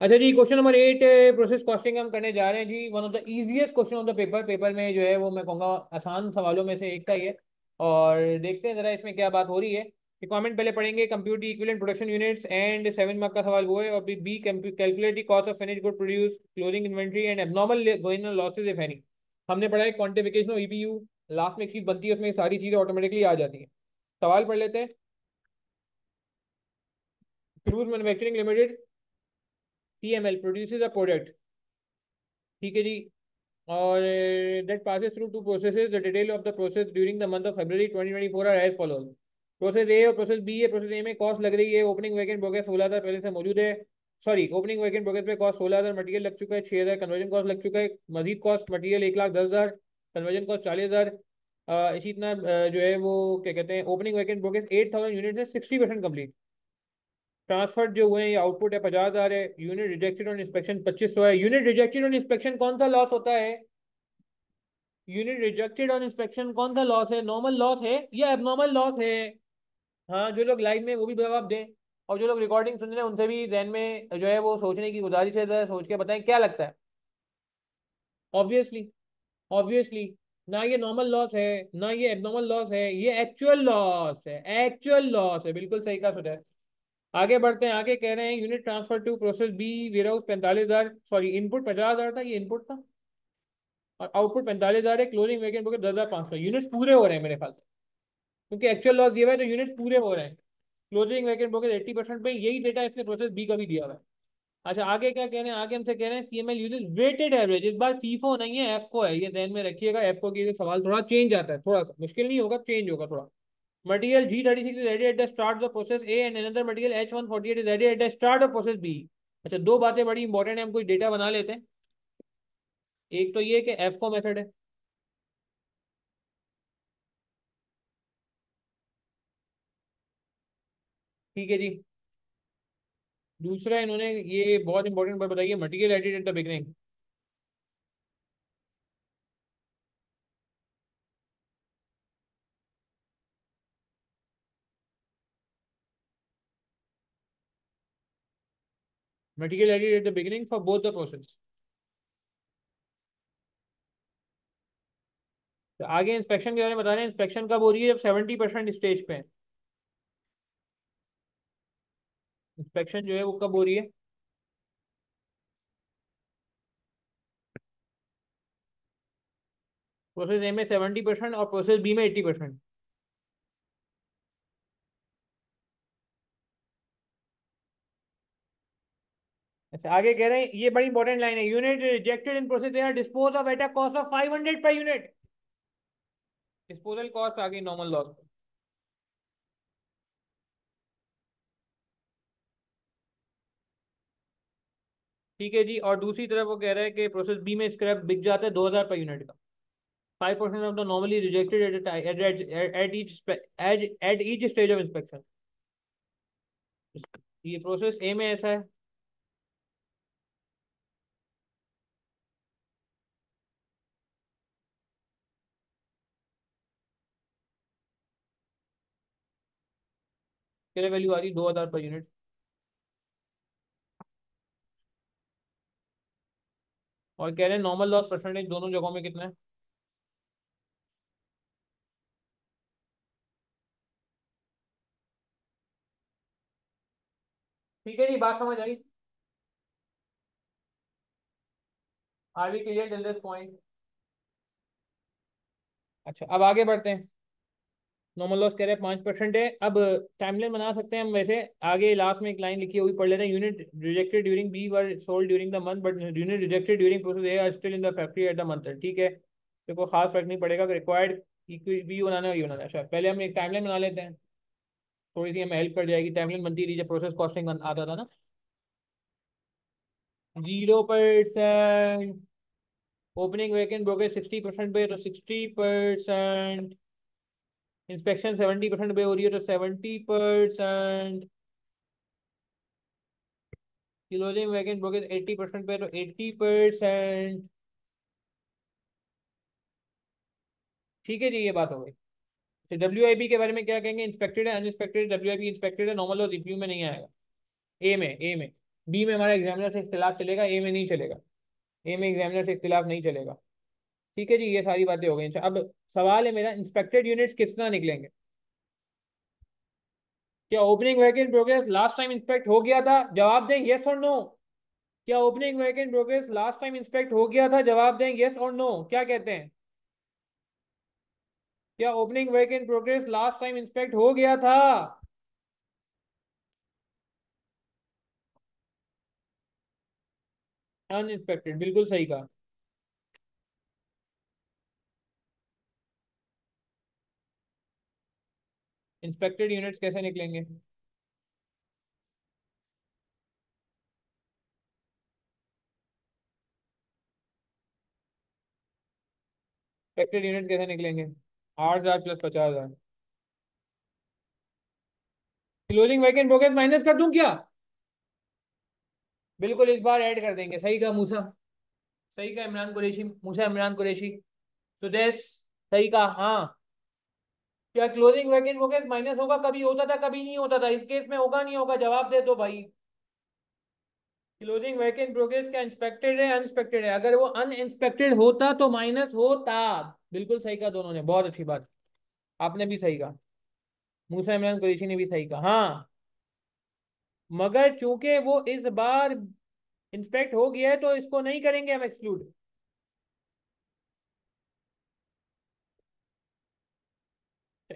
अच्छा जी question number eight process costing हम करने जा रहे हैं जी one of the easiest question of the paper paper में जो है वो मैं कहूँगा आसान सवालों में से एक का ही है और देखते हैं ज़रा इसमें क्या बात हो रही है कॉमेंट पहले पढ़ेंगे computer equivalent production units and seven mark का सवाल वो है और B calculate cost of finish good produce closing inventory and abnormal losses if any हमने पढ़ा है क्वांटिफिकेशन ऑफ़ ईपीयू लास्ट में एक चीज़ बनती है, उसमें सारी चीज़ें ऑटोमेटिकली आ जाती हैं। सवाल पढ़ लेते हैं। Cruise manufacturing limited C M L produces a product ठीक है जी। और that passes through two processes the detail of the process during the month of February 2024 are as follows process A और प्रोसेस बी है। Process A में cost लग रही है। ओपनिंग वैकेंट प्रोग्रेस सोलह हज़ार पहले से मौजूद है। सॉरी ओपनिंग वैकेंट प्रोग्रेस पे कॉस्ट सोलह हज़ार मटीरियल लग चुका है छः हज़ार कन्वर्जन कॉस्ट लग चुका है, मजीद कॉस्ट मटीरियल एक लाख दस हज़ार कन्वर्जन कॉस्ट चालीस हज़ार इसी इतना जो है वो क्या कहते हैं opening vacant progress eight thousand unit है सिक्सटी परसेंट कंप्लीट ट्रांसफ़र जो हुए हैं, ये आउटपुट है पचास हज़ार है यूनिट रिजेक्टेड ऑन इंस्पेक्शन पच्चीस सौ है। यूनिट रिजेक्टेड ऑन इंस्पेक्शन कौन सा लॉस होता है? यूनिट रिजेक्टेड ऑन इंस्पेक्शन कौन सा लॉस है? नॉर्मल लॉस है या एबनॉर्मल लॉस है? हाँ जो लोग लाइव में वो भी जवाब दें। और जो लोग रिकॉर्डिंग सुन रहे हैं, उनसे भी जहन में जो है वो सोचने की गुजारिश है सोच के बताएँ, क्या लगता है? ऑब्वियसली ऑब्वियसली ना ये नॉर्मल लॉस है, ना ये एबनॉर्मल लॉस है, ये एक्चुअल लॉस है एक्चुअल लॉस है, बिल्कुल सही का सुधा है। आगे बढ़ते हैं, आगे कह रहे हैं unit transfer to process B warehouse पैंतालीस हज़ार सॉरी इनपुट पचास हज़ार था, ये इनपुट था? और आउटपुट पैंतालीस हज़ार है क्लोजिंग वेकेंट बुक दस हज़ार पाँच सौ। यूनिट्स पूरे हो रहे हैं मेरे ख्याल से। क्योंकि एक्चुअल लॉस हुआ है तो यूनिट्स पूरे हो रहे हैं। Closing vacant book eighty percent पे, यही डेटा इसने प्रोसेस बी का भी दिया हुआ है। अच्छा आगे क्या कह रहे हैं? आगे हमसे कह रहे हैं C M L uses weighted average इस बार फीफो नहीं है एफ़ को है, ये ध्यान में रखिएगा एफ़ को सवाल थोड़ा चेंज आता है, थोड़ा सा, मुश्किल नहीं होगा चेंज होगा थोड़ा। Material G36 is ready at the start of the process A and another material H148 is ready at the start of process B. अच्छा दो बातें बड़ी इंपॉर्टेंट है, हम कुछ डेटा बना लेते हैं। एक तो ये कि एफ़ को मेथड है। ठीक है जी। दूसरा इन्होंने ये बहुत इंपॉर्टेंट बात बताई है material added at the beginning material added at the beginning for both the process. तो आगे इंस्पेक्शन के बारे में बता रहे हैं इंस्पेक्शन कब हो रही है? जब सेवेंटी परसेंट स्टेज पे है। इंस्पेक्शन जो है वो कब हो रही है? प्रोसेस ए में सेवेंटी परसेंट और प्रोसेस बी में एट्टी परसेंट अच्छा आगे कह रहे हैं, ये बड़ी इंपॉर्टेंट लाइन है। Unit rejected in process are disposed of at a cost of 500 per unit disposal cost आ गई नॉर्मल लॉस ठीक है जी, और दूसरी तरफ़ वो कह रहा है कि प्रोसेस बी में स्क्रैप बिक जाता है 2000 पर यूनिट का। Five percent of the normally rejected at each at each stage of inspection ये प्रोसेस ए में ऐसा है। वैल्यू आ रही दो हज़ार पर यूनिट और कह रहे हैं नॉर्मल लॉस परसेंटेज दोनों जगहों में कितना है? ठीक है जी, बात समझ आई? Are we clear till point अच्छा अब आगे बढ़ते हैं। नॉर्मल लॉस कह रहे हैं, पाँच परसेंट है। अब टाइमलाइन बना सकते हैं हम वैसे। आगे लास्ट में एक लाइन लिखी हुई पढ़ लेते हैं। Unit rejected during B were sold during the month but unit rejected during process A are still in the factory at the month ठीक है? तो कोई खास फ़र्क नहीं पड़ेगा। रिक्वायर्ड बी बनाना है बनाना अच्छा पहले हम एक टाइमलाइन बना लेते हैं। थोड़ी सी हमें हेल्प कर जाएगी। टाइमलाइन बनती रही जब प्रोसेस कॉस्टिंग आता था ना। Zero percent opening vacant brokerage sixty percent पे तो sixty percent inspection seventy percent पे हो रही है तो seventy percent closing vacant brokerage eighty percent पे तो एट्टी परसेंट ठीक है जी, ये बात हो गई। तो डब्ल्यू आई पी के बारे में क्या कहेंगे? इंस्पेक्टेड है uninspected W I P inspected है नॉर्मल और रिव्यू में नहीं आएगा। ए में ए में। बी में हमारा एग्जामिनर से इख्तिलाफ चलेगा ए में नहीं चलेगा। ए में एग्जामिनर से इख्तिलाफ नहीं चलेगा। ठीक है जी, ये सारी बातें हो गई। अब सवाल है मेरा इंस्पेक्टेड यूनिट्स कितना निकलेंगे? क्या opening vacant progress last time inspect हो गया था? जवाब दें यस और नो क्या opening vacant progress last time inspect हो गया था? जवाब दें यस और नो क्या कहते हैं? क्या opening vacant progress last time inspect हो गया था? अनइंस्पेक्टेड बिल्कुल सही कहा। इंस्पेक्टेड यूनिट्स कैसे निकलेंगे? इंस्पेक्टेड यूनिट कैसे निकलेंगे? आठ हज़ार प्लस पचास हज़ार। क्लोजिंग वैकेंट प्रोग्रेस माइनस कर दूँ क्या? बिल्कुल इस बार ऐड कर देंगे। सही का मूसा। सही का इमरान कुरेशी। मूसा इमरान कुरेशी। सुदेश, सही का हाँ। क्या क्लोजिंग वैकेंट प्रोग्रेस माइनस होगा? कभी होता था, कभी नहीं होता था। इस केस में होगा, नहीं होगा? जवाब दे दो भाई। क्लोजिंग वैकेंट प्रोग्रेस क्या इंस्पेक्टेड है? अनस्पेक्टेड है। अगर वो अनइंस्पेक्टेड होता तो माइनस होता। बिल्कुल सही कहा दोनों ने। बहुत अच्छी बात। आपने भी सही कहा। मूसा इमरान कुरेशी ने भी सही कहा। हाँ। मगर चूँकि वो इस बार इंस्पेक्ट हो गया है तो इसको नहीं करेंगे हम एक्सक्लूड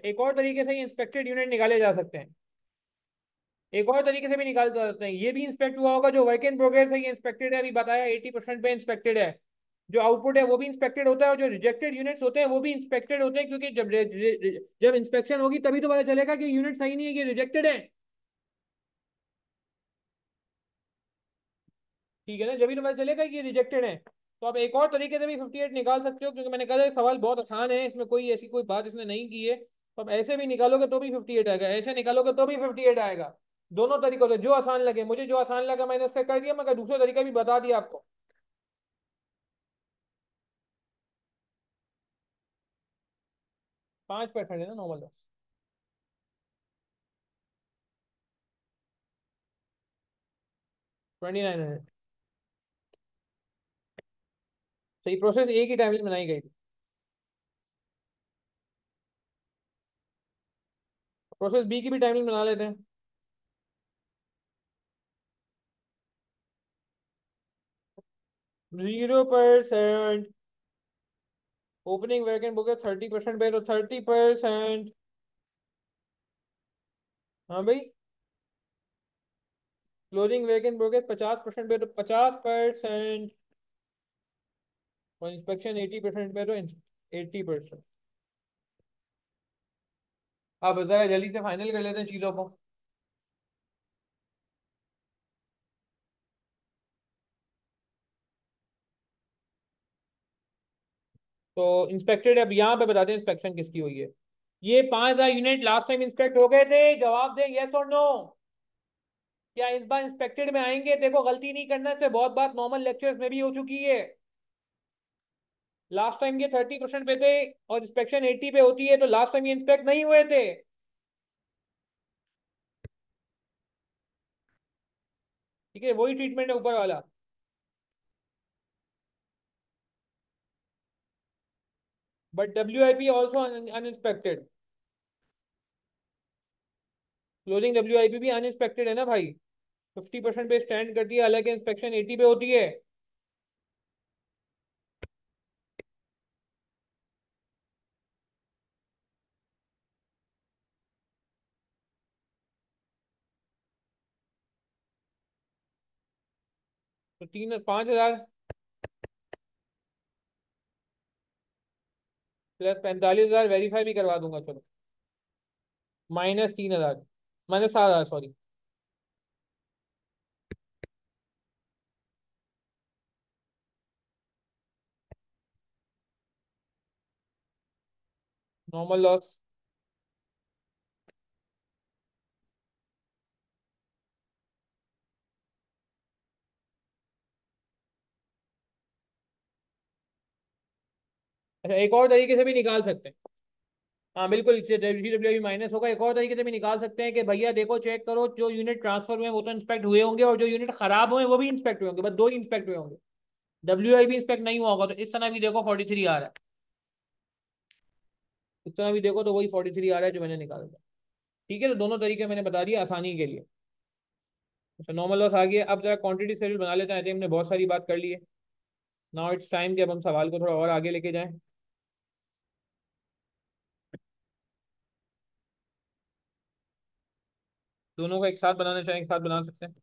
एक और तरीके से इंस्पेक्टेड यूनिट निकाले जा सकते हैं। एक और तरीके से भी निकाल सकते हैं। ये भी इंस्पेक्ट हुआ होगा जो वर्क इन प्रोग्रेस है ये इंस्पेक्टेड है अभी बताया एटी परसेंट पे इंस्पेक्टेड है। जो आउटपुट है वो भी इंस्पेक्टेड होता है और जो रिजेक्टेड यूनिट्स होते हैं वो भी इंस्पेक्टेड होते हैं क्योंकि जब रे, रे, जब इंस्पेक्शन होगी तभी तो पता चलेगा कि यूनिट सही नहीं है कि रिजेक्टेड है। ठीक है ना? जब तो पता चलेगा कि रिजेक्टेड है। तो आप एक और तरीके से भी 58 निकाल सकते हो क्योंकि मैंने कहा सवाल बहुत आसान है इसमें कोई ऐसी कोई बात इसने नहीं की है। तो ऐसे भी निकालोगे तो भी 58 आएगा, ऐसे निकालोगे तो भी 58 आएगा। दोनों तरीकों से, जो आसान लगे, मुझे जो आसान लगा मैंने उससे कर दिया, मगर दूसरा तरीका भी बता दिया आपको। पाँच परसेंट है ना नॉर्मल ट्वेंटी नाइन हंड्रेड तो प्रोसेस एक ही टाइम में बनाई गई थी। प्रोसेस बी की भी टाइमिंग बना लेते हैं। Zero percent opening vacant book है थर्टी परसेंट पे तो थर्टी परसेंट हाँ भाई। क्लोजिंग वैकेंट बुक है, पचास परसेंट पे तो पचास परसेंट और इंस्पेक्शन एटी परसेंट पे तो एट्टी परसेंट अब जरा जल्दी से फाइनल कर लेते हैं चीज़ों को। तो इंस्पेक्टेड अब यहाँ पे बताते हैं इंस्पेक्शन किसकी हुई है। ये पाँच हज़ार यूनिट लास्ट टाइम इंस्पेक्ट हो गए थे, जवाब दें यस और नो क्या इस बार इंस्पेक्टेड में आएँगे? देखो, गलती नहीं करना से बहुत बात नॉर्मल लेक्चर्स में भी हो चुकी है। लास्ट टाइम ये थर्टी परसेंट पे थे और इंस्पेक्शन एट्टी पे होती है तो लास्ट टाइम ये इंस्पेक्ट नहीं हुए थे। ठीक है, वही ट्रीटमेंट है ऊपर वाला। But WIP also un, uninspected. Closing WIP भी अनइंस्पेक्टेड है ना भाई। 50 परसेंट पे स्टैंड करती है, हालाँकि इंस्पेक्शन एटी पे होती है। तो तीन पाँच हज़ार। प्लस पैंतालीस हज़ार वेरीफाई भी करवा दूँगा, चलो। माइनस तीन हज़ार, माइनस सात हज़ार सॉरी नॉर्मल लॉस अच्छा एक और तरीके से भी निकाल सकते हैं। हाँ बिल्कुल डब्ल्यू माइनस होगा। एक और तरीके से भी निकाल सकते हैं कि भैया देखो चेक करो, जो यूनिट ट्रांसफ़र हुए वो तो इंस्पेक्ट हुए होंगे और जो यूनिट खराब हुए वो भी इंस्पेक्ट हुए होंगे। बस दो ही इंस्पेक्ट हुए होंगे। डब्ल्यू आई भी इंस्पेक्ट नहीं हुआ होगा तो इस तरह भी देखो फोर्टी थ्री आ रहा है। इस तरह भी देखो तो वही फोर्टी थ्री आ रहा है जो मैंने निकाला था। ठीक है तो दोनों तरीके मैंने बता दिया आसानी के लिए। अच्छा नॉर्मल लॉस आ गया अब जरा क्वांटिटी शेड्यूल बना लेते हैं। हमने बहुत सारी बात कर ली है। नाउ इट्स टाइम कि अब हम सवाल को थोड़ा और आगे लेके जाएँ। दोनों को एक साथ बनाना चाहें, एक साथ बना सकते हैं।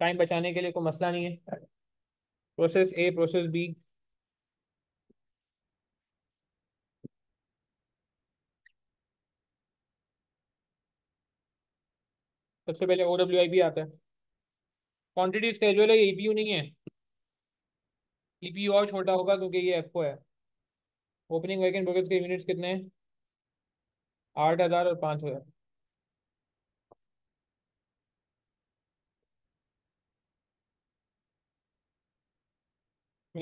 टाइम बचाने के लिए कोई मसला नहीं है। प्रोसेस ए प्रोसेस बी सबसे पहले ओ डब्ल्यू आई बी आता है। क्वांटिटी स्केजुअल है ई पी यू नहीं है। ई पी यू और छोटा होगा क्योंकि ये एफको है। ओपनिंग वैकेंट प्रोग्रेस के यूनिट्स कितने हैं? आठ हज़ार और पाँच हज़ार।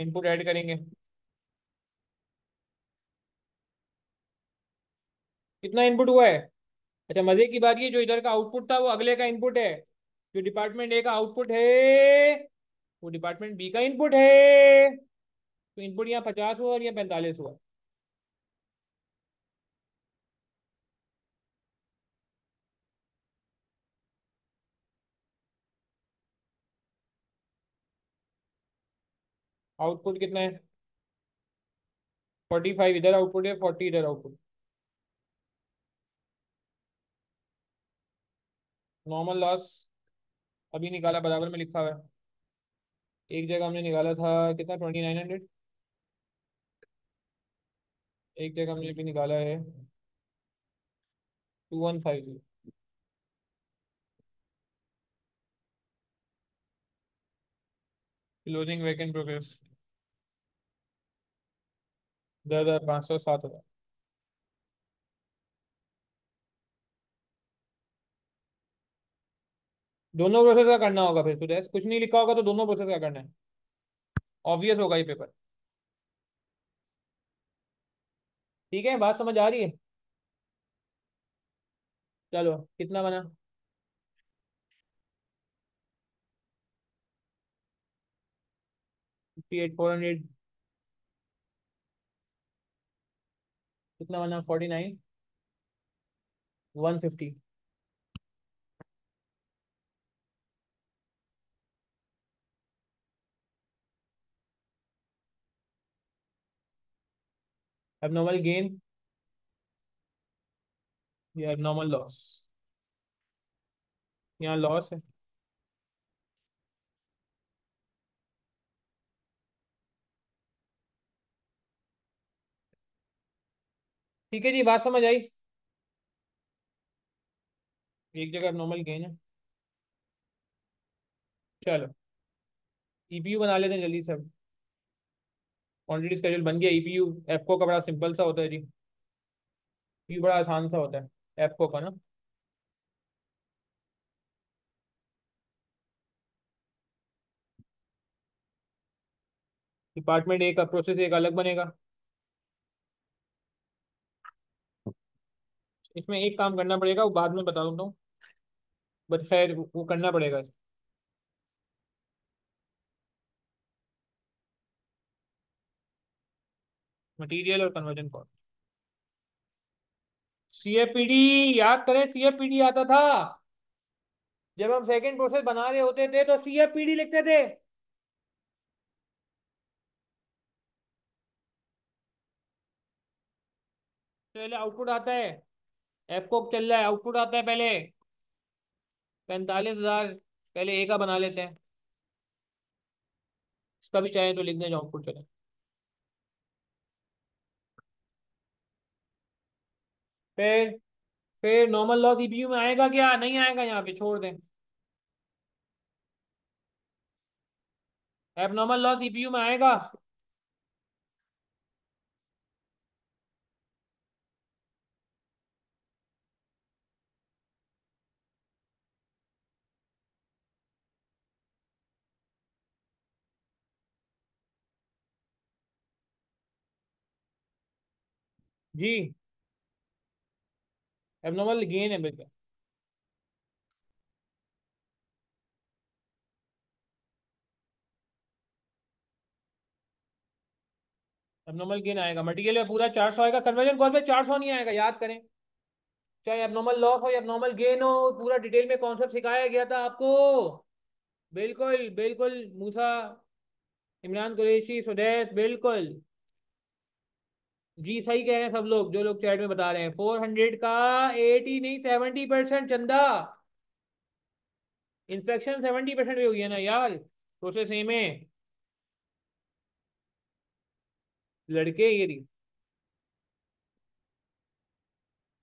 इनपुट ऐड करेंगे। कितना इनपुट हुआ है? अच्छा मज़े की बात ये, जो इधर का आउटपुट था, वो अगले का इनपुट है। जो डिपार्टमेंट ए का आउटपुट है, वो डिपार्टमेंट बी का इनपुट है। तो इनपुट यहाँ पचास हुआ और यहाँ पैंतालीस हुआ। आउटपुट कितना है? फोर्टी फाइव इधर आउटपुट है फोर्टी इधर आउटपुट। नॉर्मल लॉस अभी निकाला, बराबर में लिखा हुआ है। एक जगह हमने निकाला था, कितना? ट्वेंटी नाइन हंड्रेड एक जगह हमने भी निकाला है two one five zero closing vacant progress दस हज़ार पाँच सौ, सात हज़ार। दोनों प्रोसेस का करना होगा फिर सुदेश कुछ नहीं लिखा होगा तो दोनों प्रोसेस का करना है। ऑब्वियस होगा ये पेपर ठीक है, बात समझ आ रही है? चलो, कितना बना? एट फोर हंड्रेड कितना बना forty nine one fifty abnormal gain या abnormal loss यहाँ लॉस है ठीक है जी, बात समझ आई? एक जगह नॉर्मल गेन है। चलो। ईपीयू बना लेते हैं जल्दी से क्वांटिटी स्केड्यूल बन गया ईपीयू एफको का बड़ा सिंपल सा होता है जी। पी बड़ा आसान सा होता है। एफको का ना। डिपार्टमेंट ए का प्रोसेस एक अलग बनेगा। इसमें एक काम करना पड़ेगा, वो बाद में बता दूँगा। बट खैर, वो करना पड़ेगा। मटेरियल और कन्वर्जन कॉस्ट सीएफपीडी याद करें सीएफपीडी आता था। जब हम सेकंड प्रोसेस बना रहे होते थे तो सीएफपीडी लिखते थे। पहले आउटपुट आता है। एफ़ को चल रहा है आउटपुट आता है पहले। पैंतालीस हज़ार, पहले ए का बना लेते हैं। इसका भी चाहे तो लिख दें आउटपुट चले। फिर फिर नॉर्मल लॉस ईपीयू में आएगा क्या? नहीं आएगा यहाँ पे, छोड़ दें। एबनॉर्मल लॉस ईपीयू में आएगा? जी। एबनॉर्मल गेन है बिल्कुल एबनॉर्मल गेन आएगा। मटेरियल में पूरा चार सौ आएगा। कन्वर्जन कॉस्ट में चार सौ नहीं आएगा, याद करें। चाहे एबनॉर्मल लॉस हो या एबनॉर्मल गेन हो, पूरा डिटेल में कॉन्सेप्ट सिखाया गया था आपको। बिल्कुल बिल्कुल, मूसा, इमरान कुरैशी, सुदेश, बिल्कुल। जी, सही कह रहे हैं सब लोग, जो लोग चैट में बता रहे हैं। फोर हंड्रेड का एटी नहीं सेवेंटी परसेंट चंदा। इंस्पेक्शन सेवेंटी परसेंट भी हो गया ना यार? प्रोसेस ए में लड़के ये रही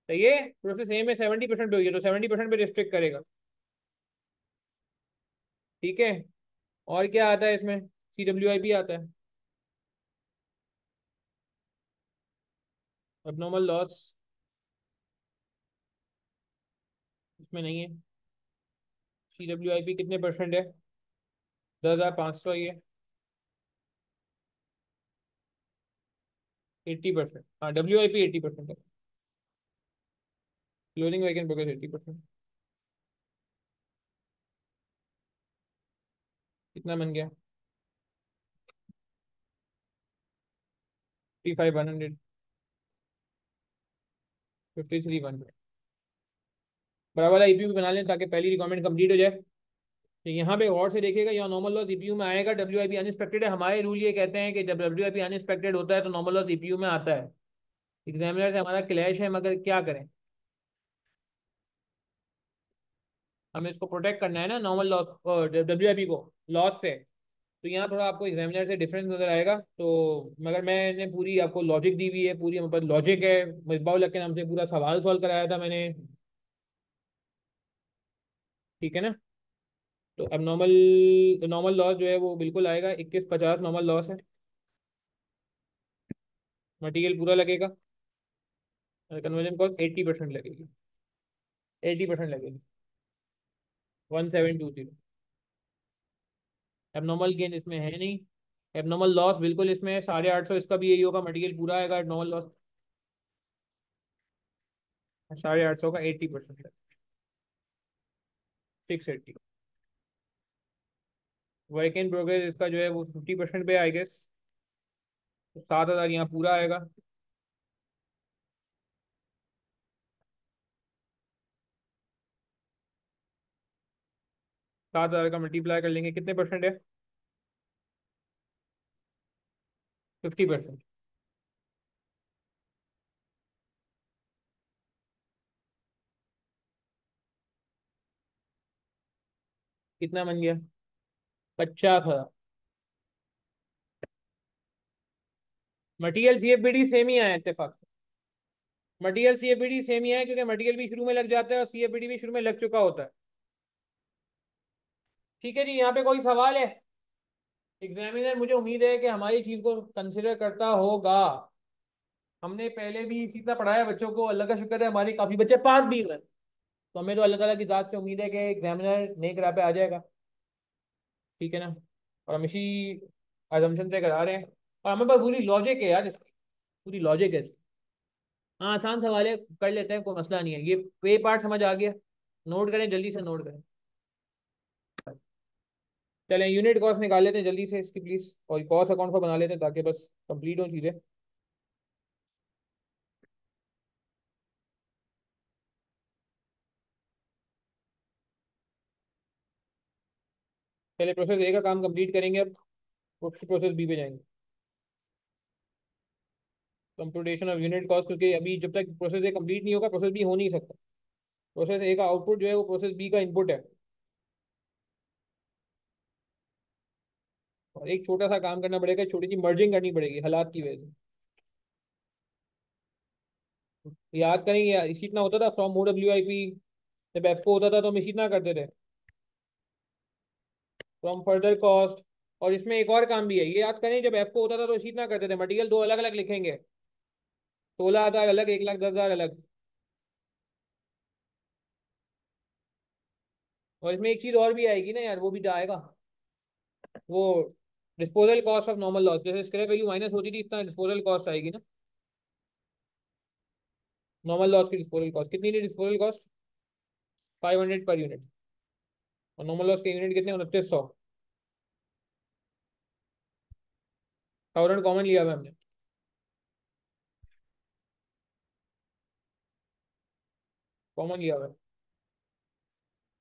सही है? प्रोसेस ए में सेवेंटी परसेंट पे हो गया तो सेवेंटी परसेंट पे रिस्ट्रिक्ट करेगा। ठीक है? और क्या आता है इसमें? सी डब्ल्यू आई भी आता है। एबनॉर्मल लॉस इसमें नहीं है। सी डब्ल्यू आई पी कितने परसेंट है? दस हज़ार पाँच सौ ये। एट्टी परसेंट हाँ W I P eighty percent है। Closing vacant progress eighty percent कितना बन गया? Five hundred fifty three one बराबर वाला ईपीयू बना लें ताकि पहली रिक्वायरमेंट कंप्लीट हो जाए। तो यहाँ पे और से देखेगा यहाँ नॉर्मल लॉस ईपीयू में आएगा डब्ल्यू आई पी अनएक्सपेक्टेड है। हमारे रूल ये कहते हैं कि जब डब्ल्यू आई पी अनएक्सपेक्टेड होता है तो नॉर्मल लॉस ईपीयू में आता है। एग्जामिनर से हमारा क्लैश है, मगर क्या करें? हमें इसको प्रोटेक्ट करना है ना normal loss W I P को लॉस से। तो यहाँ थोड़ा आपको एग्जामिनर से डिफरेंस नज़र आएगा तो मगर मैंने पूरी आपको लॉजिक दी हुई है, पूरी हमारे पास लॉजिक है। मिसबाउल के नाम से पूरा सवाल सॉल्व कराया था मैंने। ठीक है ना? तो अब नॉर्मल नॉर्मल लॉस जो है वो बिल्कुल आएगा, इक्कीस पचास नॉर्मल लॉस है। मटेरियल पूरा लगेगा। कन्वर्जन कॉस्ट एट्टी परसेंट लगेगी। एट्टी परसेंट लगेगी। One seven two zero abnormal gain इसमें है नहीं। एबनॉर्मल लॉस बिल्कुल इसमें साढ़े आठ सौ, इसका भी यही होगा मटेरियल पूरा आएगा एबनॉर्मल लॉस साढ़े आठ सौ का eighty percent six eighty work in progress इसका जो है वो फिफ्टी परसेंट पे आई गेस तो सात हज़ार यहाँ पूरा आएगा। सात हज़ार का मल्टीप्लाई कर लेंगे, कितने परसेंट है? फिफ्टी परसेंट कितना बन गया? पचास हज़ार। Material C F B D same ही आया इतफाक से। Material C F B D same ही आया क्योंकि मटीरियल भी शुरू में लग जाता है और सी एफ़ बी डी भी शुरू में लग चुका होता है। ठीक है जी, यहाँ पे कोई सवाल है? एग्जामिनर मुझे उम्मीद है कि हमारी चीज़ को कंसिडर करता होगा। हमने पहले भी इसी तरह पढ़ाया, बच्चों को अल्लाह का शुक्र है, हमारे काफ़ी बच्चे पास भी हुए। तो हमें तो अल्लाह ताला की ज़ात से उम्मीद है कि एग्जामिनर नेक राह पे आ जाएगा। ठीक है ना? और हम इसी एजम्पशन से करा रहे हैं। और हमें पास पूरी लॉजिक है यार इसकी। पूरी लॉजिक है इसकी। हाँ आसान सवाल है, कर लेते हैं, कोई मसला नहीं है। ये पे पार्ट समझ आ गया। नोट करें, जल्दी से नोट करें। चलें यूनिट कॉस्ट निकाल लेते हैं जल्दी से इसकी प्लीज़ और कॉस्ट अकाउंट को बना लेते हैं ताकि बस कंप्लीट हो चीज़ें। पहले प्रोसेस ए का काम कंप्लीट करेंगे अब प्रोसेस बी पे जाएँगे। कंप्यूटेशन ऑफ़ यूनिट कॉस्ट क्योंकि अभी जब तक प्रोसेस ए कंप्लीट नहीं होगा प्रोसेस बी हो नहीं सकता। प्रोसेस ए का आउटपुट जो है, वो प्रोसेस बी का इनपुट है। और एक छोटा सा काम करना पड़ेगा, छोटी सी मर्जिंग करनी पड़ेगी हालात की वजह से। याद करेंगे इसी इतना होता था from O W I P जब एफ़ को होता था तो हम इसी इतना करते थे। फ्रॉम फर्दर कॉस्ट और इसमें एक और काम भी है, ये याद करें जब एफ़ को होता था तो इसी इतना करते थे मटेरियल दो अलग अलग लिखेंगे। सोलह हज़ार अलग, एक लाख दस हज़ार अलग। और इसमें एक चीज़ और भी आएगी ना यार, वो भी तो आएगा। वो disposal cost of normal loss जैसे स्क्रैप वैल्यू माइनस होती थी इतना डिस्पोजल कॉस्ट आएगी ना। नॉर्मल लॉस की डिस्पोजल कॉस्ट कितनी थी disposal cost five hundred per unit और नॉर्मल लॉस के यूनिट कितने? उनतीस सौ। थाउज़ेंड कॉमन लिया हुआ हमने। कॉमन लिया हुआ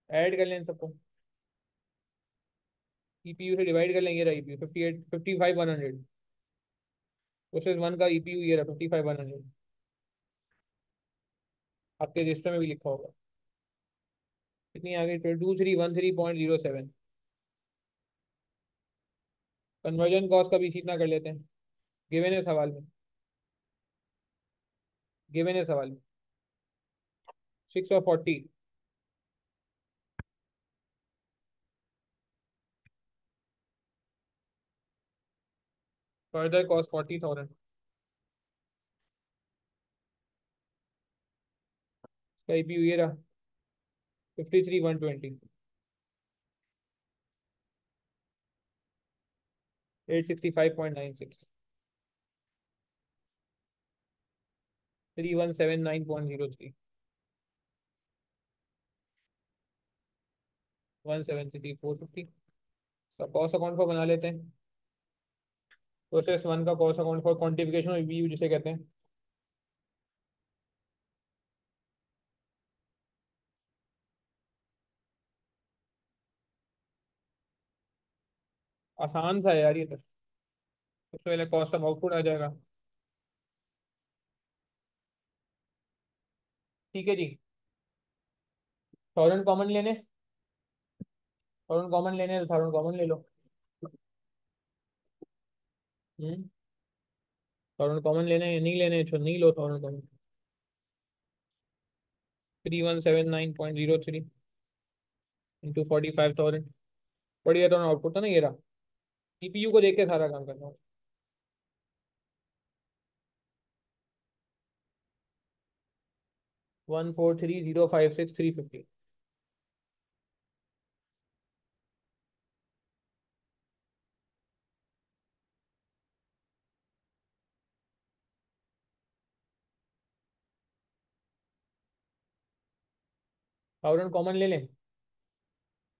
ऐड कर लें सबको। ईपीयू से डिवाइड कर लेंगे रहा EPU fifty eight fifty five one hundred process one का ईपीयू ये रहा फिफ्टी फाइव वन हंड्रेड आपके रजिस्टर में भी लिखा होगा। कितनी आ गई two three one three point zero seven conversion cost का भी इसी इतना कर लेते हैं। गिवन है सवाल में। गिवन है सवाल में। सिक्स और forty further cost forty thousand IPU ये रहा fifty three one twenty eight sixty five point nine six three, one seven nine point zero three. One seven three four fifty. Cost account को बना लेते हैं। Process one का cost account for quantification of EU जिसे कहते हैं। आसान सा है यार ये तो। सबसे पहले कॉस्ट ऑफ़ आउटपुट आ जाएगा। ठीक है जी। थाउज़ेंड कॉमन लेने। थाउज़ेंड कॉमन लेने तो थाउज़ेंड कॉमन ले लो। थाउज़ेंड कॉमन लेने हैं, नहीं लेने तो नहीं लो thousand common three one seven nine point zero three into forty five thousand बढ़िया तो आउटपुट था ना ये रहा। सीपीयू को देख के सारा काम करना। One four three zero five six three fifty thousand common ले लें।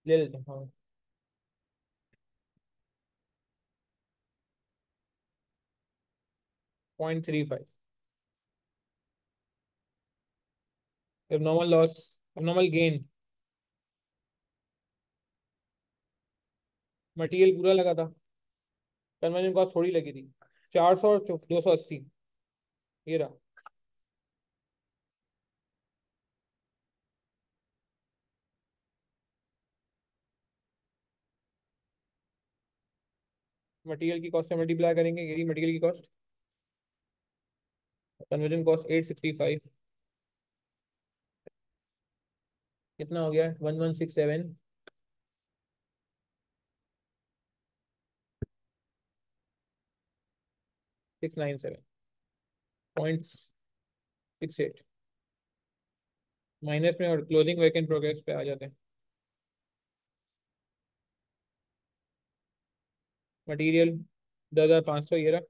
ले लेते हैं हाँ। Point three five abnormal loss, abnormal gain material पूरा लगा था। कन्वर्जन कॉस्ट थोड़ी लगी थी। चार सौ दो सौ अस्सी। ये रहा। मटेरियल की कॉस्ट से मल्टीप्लाई करेंगे, ये मटेरियल की cost conversion cost eight sixty five कितना हो गया? One one six seven six nine seven point six eight minus में और क्लोजिंग वर्क इन प्रोग्रेस पे आ जाते हैं. मटेरियल दस हज़ार पाँच सौ ये रहा।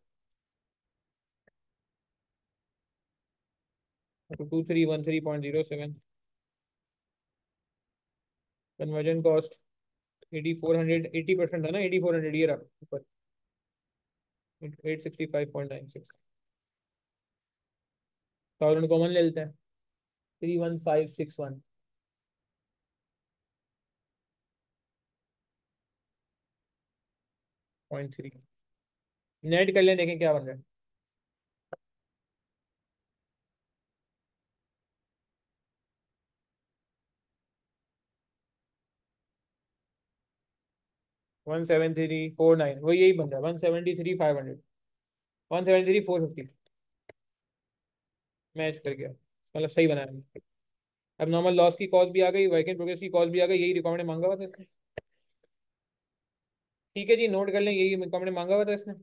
Two three one three point zero seven conversion cost eighty four hundred eighty percent था ना एटी फोर हंड्रेड ये रहा ऊपर। Eight sixty five point nine six thousand common ले लेते हैं। Three one five six one point three net कर लें, देखें क्या बन रहा है। One seven three four nine वो यही बन रहा है। One seventy three five hundred one seventy three four fifty match कर गया। मतलब सही बनाया अब नॉर्मल लॉस की कॉस्ट भी आ गई वर्क इन प्रोग्रेस की कॉस्ट भी आ गई, यही रिकॉर्ड मांगा हुआ था इसने। ठीक है जी नोट कर लें यही रिकॉर्ड मांगा हुआ था इसने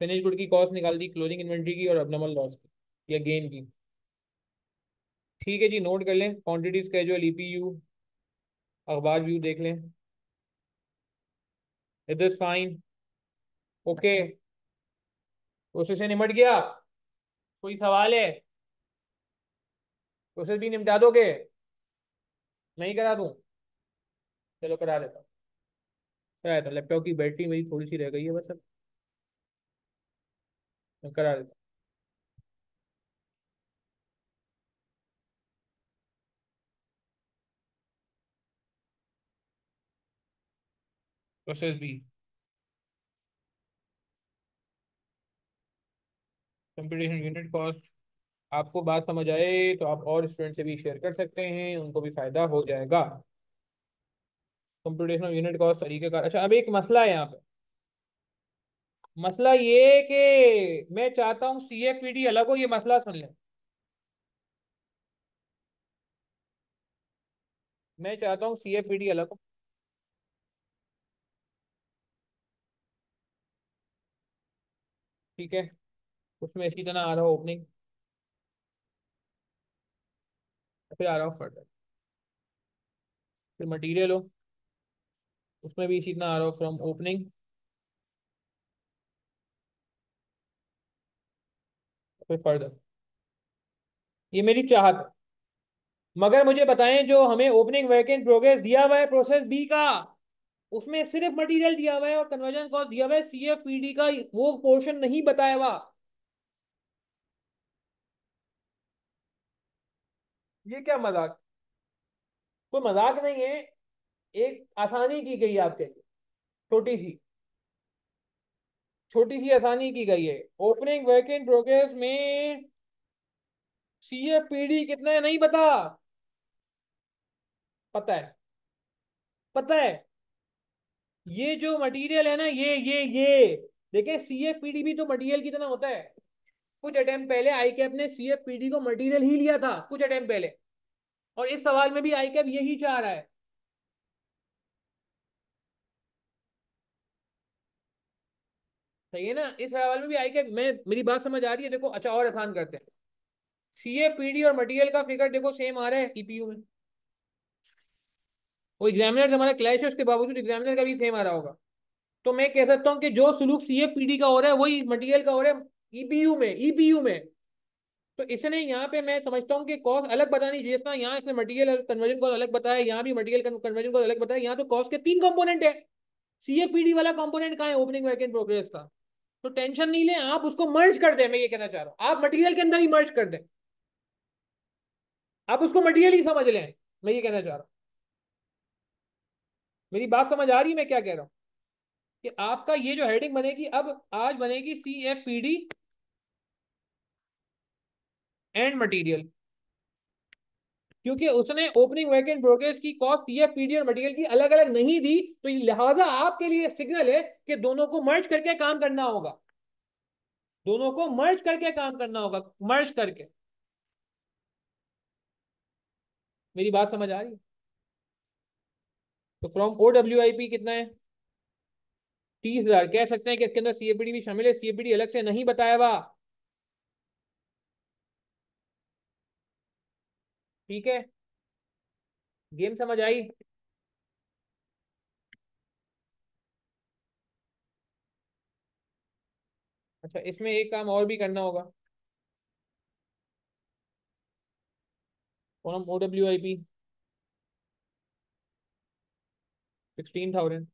फिनिश गुड की कॉस्ट निकाल दी क्लोजिंग इन्वेंट्री की और अब नॉर्मल लॉस की, या गेन की। ठीक है जी नोट कर लें क्वांटिटी स्केजुअल ईपीयू अखबार व्यू देख लें। इज़ फाइन ओके प्रोसेस निमट गया। कोई सवाल है? प्रोसेस भी निपटा दोगे? नहीं करा दूँ। चलो करा देता हूँ। करा देता लैपटॉप की बैटरी मेरी थोड़ी सी रह गई है बस अब। करा देता process B. Computation unit cost. आपको बात समझ आए तो आप और स्टूडेंट से भी शेयर कर सकते हैं, उनको भी फ़ायदा हो जाएगा। कंप्यूटेशनल यूनिट कॉस्ट तरीके का। अच्छा अब एक मसला है यहाँ पे। मसला ये कि मैं चाहता हूँ सी एफ़ पी डी अलग हो, ये मसला सुन लें। मैं चाहता हूँ सी एफ़ पी डी अलग हो। ठीक है, उसमें इसी तरह आ रहा हो ओपनिंग फिर आ रहा हो फर्दर फिर मटेरियल हो। उसमें भी इसी तरह आ रहा हो फ्रॉम ओपनिंग फिर फर्दर ये मेरी चाहत. मगर मुझे बताएँ जो हमें ओपनिंग वैकेंट प्रोग्रेस दिया हुआ है प्रोसेस बी का. उसमें सिर्फ़ मटेरियल दिया हुआ है और कन्वर्जन कॉस्ट दिया हुआ है. सी एफ़ पी डी का वो पोर्शन नहीं बताया हुआ. ये क्या मज़ाक? कोई मज़ाक नहीं है. एक आसानी की गई आपके लिए, छोटी सी। छोटी सी आसानी की गई है। ओपनिंग इन प्रोग्रेस में सी एफ़ पी डी कितना है? नहीं पता। पता है। पता है। ये जो मटेरियल है ना, ये ये ये। देखिए सी एफ़ पी डी भी तो मटेरियल कितना होता है। कुछ अटेम्प्ट पहले आई कैप ने सी एफ़ पी डी को मटेरियल ही लिया था, कुछ अटेम्प्ट पहले। और इस सवाल में भी आई कैप यही चाह रहा है। सही है ना? इस सवाल में भी आई क्या मैं, मेरी बात समझ आ रही है? देखो अच्छा और आसान करते हैं। सी ए पी डी और मटेरियल का फिगर देखो सेम आ रहा है ईपीयू में। वो एग्जामिनर हमारा क्लैश है, उसके बावजूद एग्जामिनर का भी सेम आ रहा होगा। तो मैं कह सकता हूँ कि जो सुलूक सी ए पी डी का हो रहा है, वही मटेरियल का हो रहा है ईपीयू में ईपीयू में। तो इसने यहाँ पे मैं समझता हूँ कि कॉस्ट अलग बतानी जिस तरह यहाँ इसने मटेरियल कन्वर्जन कॉस्ट अलग बताया, यहाँ भी मटेरियल कन्वर्जन कॉस्ट अलग बताया, यहाँ तो कॉस्ट के तीन कंपोनेंट है। सी एफ़ पी डी वाला कंपोनेंट कहाँ है? ओपनिंग वर्क इन प्रोग्रेस का। तो टेंशन नहीं ले, आप उसको मर्ज कर दे, मैं ये कहना चाह रहा हूँ। आप मटेरियल के अंदर ही मर्ज कर दें। आप उसको मटेरियल ही समझ लें, मैं ये कहना चाह रहा हूँ। मेरी बात समझ आ रही है, मैं क्या कह रहा हूँ? कि आपका ये जो हेडिंग बनेगी, अब आज बनेगी C F P D and material क्योंकि उसने ओपनिंग वैकेंट प्रोग्रेस की कॉस्ट सी एफ़ पी और मटेरियल की अलग अलग नहीं दी तो लिहाजा आपके लिए सिग्नल है कि दोनों को मर्ज करके काम करना होगा। दोनों को मर्ज करके काम करना होगा मर्ज करके। मेरी बात समझ आ रही है? तो from O W I P कितना है? तीस हज़ार। कह सकते हैं कि इसके अंदर सीएपीडी भी शामिल है। सीएपीडी अलग से नहीं बताया हुआ। ठीक है। गेम समझ आई? अच्छा इसमें एक काम और भी करना होगा। From O W I P sixteen thousand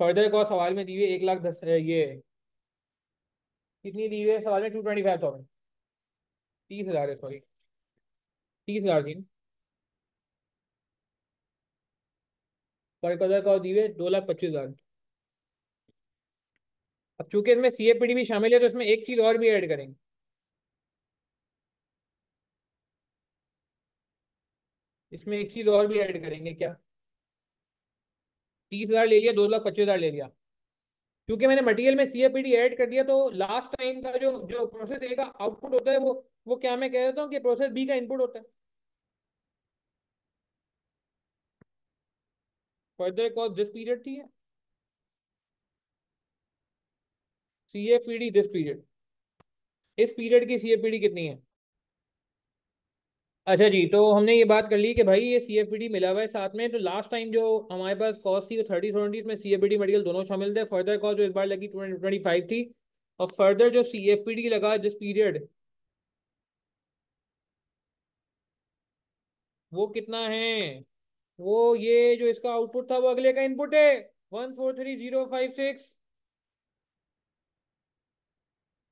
further cost सवाल में दी हुई एक लाख दस, ये कितनी दी हुई है सवाल में? टू ट्वेंटी फाइव थाउज़ेंड तीस हज़ार है सॉरी तीस हज़ार थी फर्दर कॉस्ट दी हुई है दो लाख पच्चीस हज़ार। अब चूँकि इसमें सी भी शामिल है तो इसमें एक चीज़ और भी ऐड करेंगे। इसमें एक चीज़ और भी ऐड करेंगे, क्या? तीस हज़ार ले लिया, दो लाख पच्चीस हज़ार ले लिया। क्योंकि मैंने मटेरियल में सी ऐड कर दिया तो लास्ट टाइम का जो जो प्रोसेस ए का आउटपुट होता है, वो वो क्या मैं कह देता हूँ कि प्रोसेस बी का इनपुट होता है। फर्दर कॉस्ट दिस पीरियड थी C A P D this period इस पीरियड की सी ए पी डी कितनी है? अच्छा जी तो हमने ये बात कर ली कि भाई ये सीएफपीडी मिला हुआ है साथ में तो लास्ट टाइम जो हमारे पास कॉस्ट थी वो थर्टी थाउज़ेंड इसमें सीएफपीडी मेडिकल दोनों शामिल थे। फर्दर कॉस्ट जो इस बार लगी ट्वेंटी फाइव थी। और फर्दर जो सीएफपीडी लगा जिस पीरियड वो कितना है? वो ये जो इसका आउटपुट था, वो अगले का इनपुट है। One four three zero five six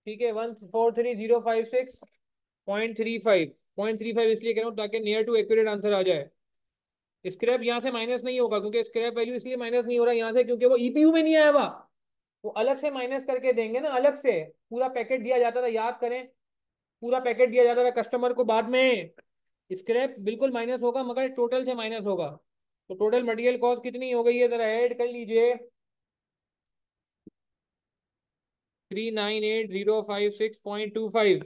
ठीक है one four three zero five six point three five point three five इसलिए कह रहा हूँ ताकि नियर टू एक्यूरेट आंसर आ जाए। स्क्रैप यहाँ से माइनस नहीं होगा, क्योंकि स्क्रैप वैल्यू इसलिए माइनस नहीं हो रहा यहाँ से, क्योंकि वो ईपीयू में नहीं आया हुआ। वो अलग से माइनस करके देंगे ना, अलग से। पूरा पैकेट दिया जाता था, याद करें। पूरा पैकेट दिया जाता था कस्टमर को बाद में। स्क्रैप बिल्कुल माइनस होगा, मगर टोटल से माइनस होगा। तो टोटल मटेरियल कॉस्ट कितनी हो गई है, जरा ऐड कर लीजिए। Three nine eight zero five six point two five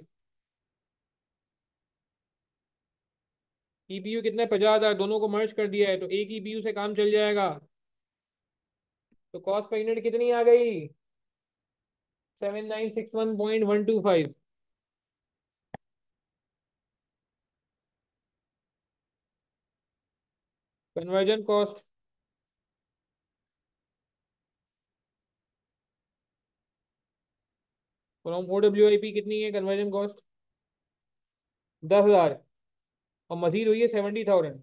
EPU है पचास हज़ार दोनों को मर्ज कर दिया है तो एक ईपीयू से काम चल जाएगा। तो कॉस्ट पर यूनिट कितनी आ गई? Seven nine six one point one two five conversion cost from O W I P कितनी है कन्वर्जन कॉस्ट दस हज़ार। और मजीद हुई है सेवेंटी थाउज़ेंड।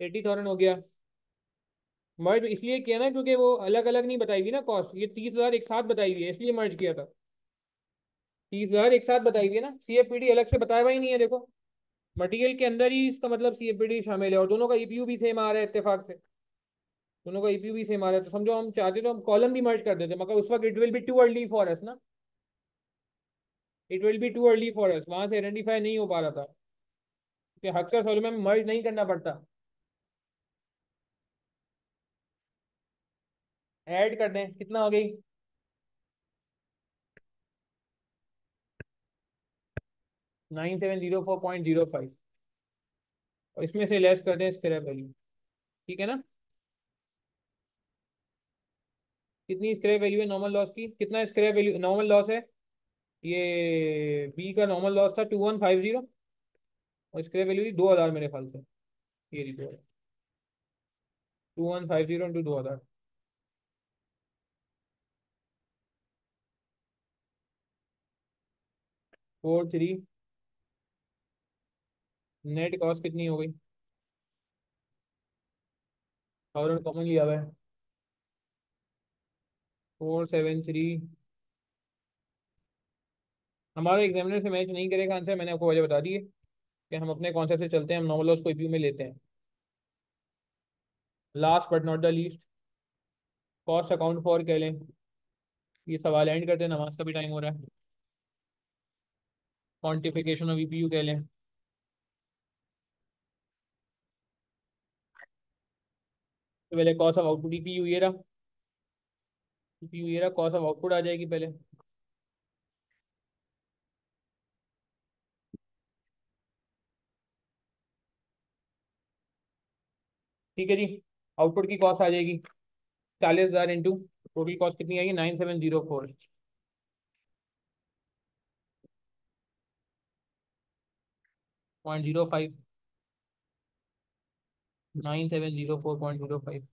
एटी थाउज़ेंड हो गया। मर्ज इसलिए किया ना क्योंकि वो अलग अलग नहीं बताई हुई ना कॉस्ट ये तीस हज़ार एक साथ बताई हुई है, इसलिए मर्ज किया था। तीस हज़ार एक साथ बताई हुई है ना सीएफपीडी अलग से बताया हुआ ही नहीं है, देखो। मटेरियल के अंदर ही इसका मतलब सीएफपीडी शामिल है और दोनों का ईपीयू भी सेम आ रहा है इत्तेफाक से। दोनों का ईपीयू भी सेम आ रहा है। तो समझो हम चाहते तो हम कॉलम भी मर्ज कर देते, मगर उस वक्त it will be too early for us ना। It will be too early for us वहाँ से आइडेंटिफाई नहीं हो पा रहा था। कि अक्सर सॉल्व में मर्ज नहीं करना पड़ता। ऐड कर दें। कितना हो गई? Nine seven zero four point zero five. और इसमें से लेस कर दें स्क्रैप वैल्यू। ठीक है ना? कितनी स्क्रैप वैल्यू है? नॉर्मल लॉस की। कितना स्क्रैप वैल्यू, नॉर्मल लॉस है? ये बी का नॉर्मल लॉस था टू वन फाइव ज़ीरो और स्क्रैप वैल्यू थी दो हज़ार मेरे ख्याल से। ये report two one five zero into दो हज़ार। फोर थ्री नेट कॉस्ट कितनी हो गई? थाउज़ेंड कॉमन लिया हुआ है। फोर सेवन थ्री हमारा एग्जामिनर से मैच नहीं करेगा आंसर मैंने आपको वजह बता दी है कि हम अपने कॉन्सेप्ट से चलते हैं, हम नॉर्मल लॉस को व्यू में लेते हैं। Last but not the least cost account for कह लें। ये सवाल एंड करते हैं, नमाज़ का भी टाइम हो रहा है। क्वान्टिफिकेशन ऑफ़ ईपीयू कह लें। तो पहले कॉस्ट ऑफ़ आउटपुट ईपीयू ये रहा। ईपीयू ये रहा कॉस्ट ऑफ़ आउटपुट आ जाएगी पहले। ठीक है जी आउटपुट की कॉस्ट आ जाएगी। चालीस हज़ार इंटू टोटल कॉस्ट कितनी आएगी? Nine seven zero four. Point zero five. Nine seven zero four point zero five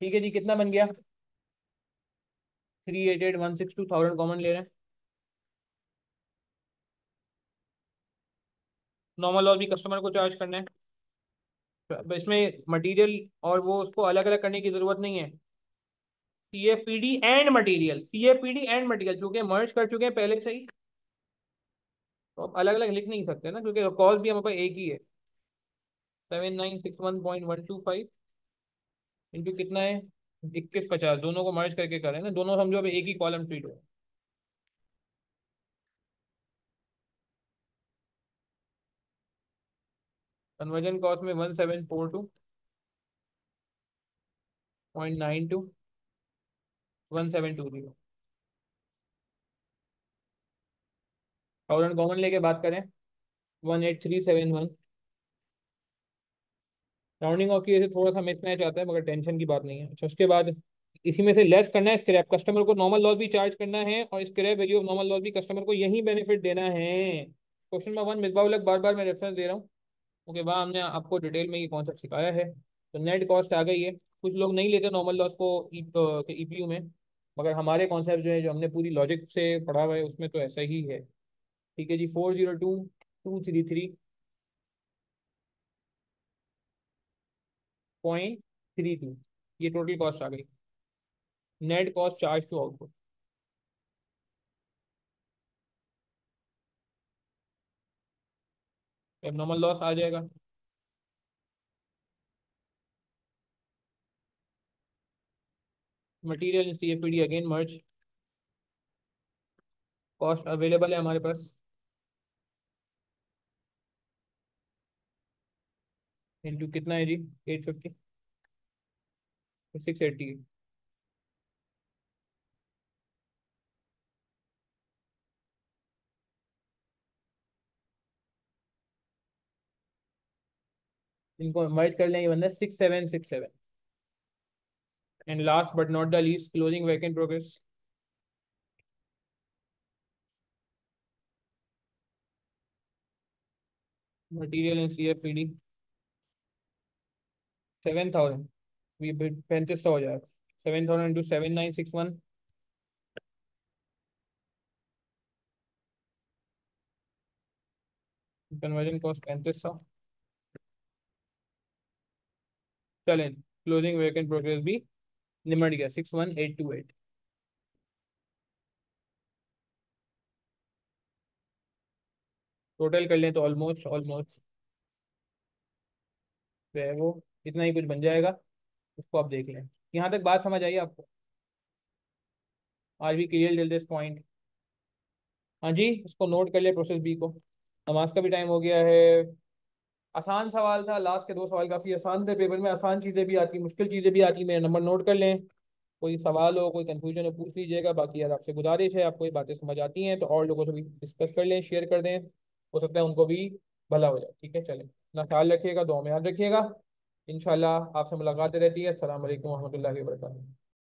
ठीक है जी कितना बन गया three eight eight one six two thousand common ले रहे हैं नॉर्मल और भी कस्टमर को चार्ज करना है तो इसमें मटेरियल और वो उसको अलग अलग करने की ज़रूरत नहीं है C F P D and material C F P D and material चूँकि मर्ज कर चुके हैं पहले से ही तो अब अलग अलग लिख नहीं सकते ना, क्योंकि कॉल भी हमारे पास एक ही है। Seven nine six one point one two five into कितना है? इक्कीस पचास। दोनों को मर्ज करके करें ना, दोनों समझो अभी एक ही कॉलम ट्रीट हो कन्वर्जन कॉस्ट में one seven four two point nine two one seven two zero thousand common लेके बात करें one eight three seven one rounding off की वजह से थोड़ा सा मिसमैच आता है, मगर टेंशन की बात नहीं है। अच्छा उसके बाद इसी में से लेस करना है स्क्रैप कस्टमर को नॉर्मल लॉस भी चार्ज करना है और scrap value of normal loss भी कस्टमर को यही बेनिफिट देना है। क्वेश्चन नंबर वन मिसबाउलक बार बार मैं रेफरेंस दे रहा हूँ। ओके, वहाँ हमने आपको डिटेल में ये कॉन्सेप्ट सिखाया है। तो नेट कॉस्ट आ गई है। कुछ लोग नहीं लेते नॉर्मल लॉस को ई पी में, मगर हमारे कॉन्सेप्ट जो है, जो हमने पूरी लॉजिक से पढ़ा हुआ है, उसमें तो ऐसा ही है। ठीक है जी four zero two two three three point three two ये टोटल कॉस्ट आ गई। Net cost charge to output abnormal loss आ जाएगा। Material C F D again merge cost available है हमारे पास। इंटू कितना है जी? एट फिफ्टी सिक्स एट्टी इनको मर्ज कर लेंगे बंदा six seven six seven and last but not the least closing vacant progress material and C F P D seven thousand पैंतीस सौ हो जाएगा seven thousand into seven nine six one conversion cost पैंतीस सौ चलें क्लोजिंग वैकेंट प्रोग्रेस भी निमट गया। Six one eight two eight total कर लें तो ऑलमोस्ट ऑलमोस्ट वो इतना ही कुछ बन जाएगा, उसको आप देख लें। यहाँ तक बात समझ आई आपको? आज भी क्लियर डिल दिस पॉइंट हाँ जी इसको नोट कर लिया प्रोसेस बी को। नमाज़ का भी टाइम हो गया है। आसान सवाल था लास्ट के दो सवाल काफ़ी आसान थे पेपर में आसान चीज़ें भी आती, मुश्किल चीज़ें भी आती, मेरा नंबर नोट कर लें। कोई सवाल हो, कोई कंफ्यूजन हो, पूछ लीजिएगा, बाकी यार आपसे गुजारिश है, आपको ये बातें समझ आती हैं तो और लोगों से भी डिस्कस कर लें शेयर कर दें। हो सकता है उनको भी भला हो जाए। ठीक है, चलें। अपना ख्याल रखिएगा दो में याद रखिएगा। इंशाल्लाह आपसे मुलाकातें रहती है। असल वरहमल वर्का